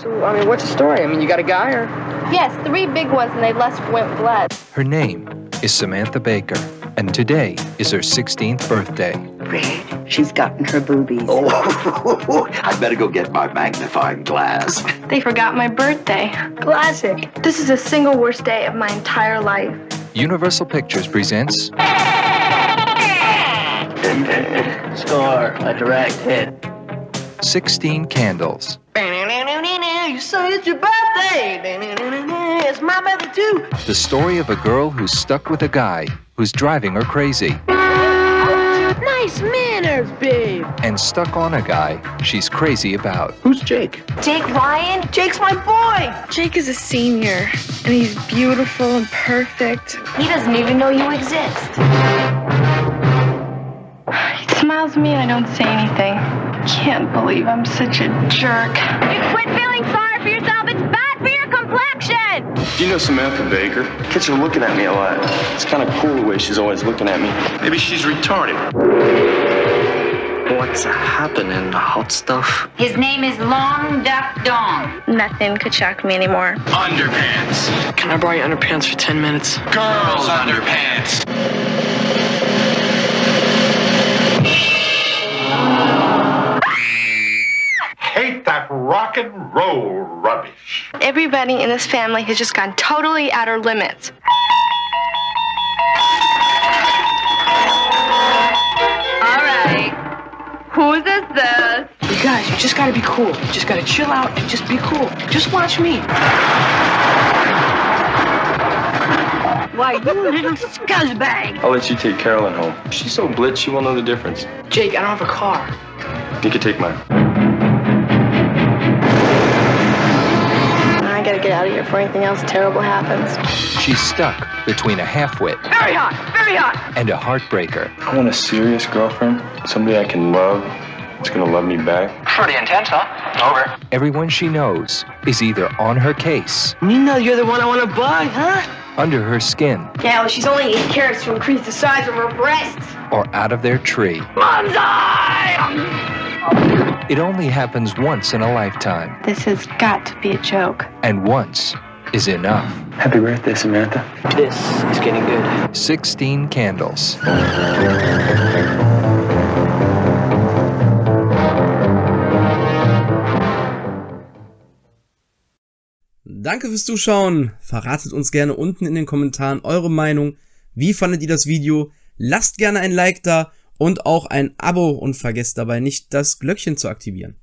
So, I mean, what's the story? I mean, you got a guy or? Yes, three big ones, and they left went blood. Her name is Samantha Baker, and today is her 16th birthday. Red, she's gotten her boobies. Oh, I better go get my magnifying glass. They forgot my birthday. Classic. This is the single worst day of my entire life. Universal Pictures presents Score, a direct hit. 16 Candles. You say it's your birthday. It's my birthday too. The story of a girl who's stuck with a guy who's driving her crazy Nice manners, babe. and stuck on a guy she's crazy about. Who's Jake? Jake Ryan? Jake's my boy. Jake is a senior, and he's beautiful and perfect. He doesn't even know you exist. He smiles at me and I don't say anything. Can't believe I'm such a jerk. You quit feeling sorry for yourself. It's bad for your complexion. Do you know Samantha Baker? Kids are looking at me a lot. It's kind of cool the way she's always looking at me. Maybe she's retarded. What's happening, hot stuff? His name is Long Duk Dong. Nothing could shock me anymore. Underpants. Can I borrow your underpants for 10 minutes? Girls underpants. Hate that rock and roll rubbish. Everybody in this family has just gone totally out of limits. All right. Whose is this? You guys, you just gotta be cool. You just gotta chill out and just be cool. Just watch me. Why, you little scuzzbag. I'll let you take Carolyn home. She's so blitz, she won't know the difference. Jake, I don't have a car. You can take mine. Out of here before anything else terrible happens. She's stuck between a half-wit Very hot, very hot. and a heartbreaker. I want a serious girlfriend, somebody I can love, that's gonna love me back. Pretty intense, huh? Over. Everyone she knows is either on her case, Nina, you're the one I wanna buy, huh? under her skin, Yeah, well, she's only eight carats to increase the size of her breasts. or out of their tree. It only happens once in a lifetime, This has got to be a joke. and once is enough. Happy birthday, Samantha. This is getting good. 16 Candles. Danke fürs Zuschauen. Verratet uns gerne unten in den Kommentaren eure Meinung. Wie fandet ihr das Video? Lasst gerne ein Like da und auch ein Abo und vergesst dabei nicht, das Glöckchen zu aktivieren.